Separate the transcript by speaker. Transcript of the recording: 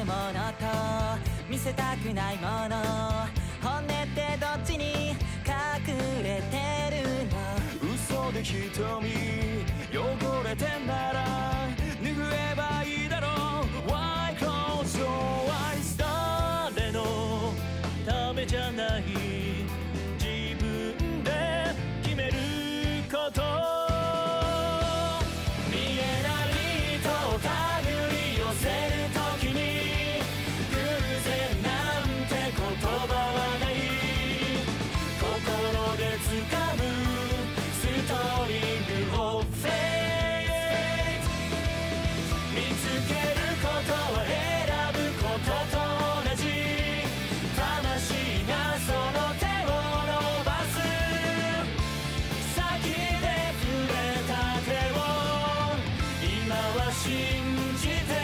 Speaker 1: るものと見せたくないもの。本音ってどっちに隠れてるの？
Speaker 2: 嘘で瞳汚れてんなら拭えばいいだろう。Why close your eyes 誰
Speaker 1: の
Speaker 2: ためじゃない？
Speaker 1: 信じて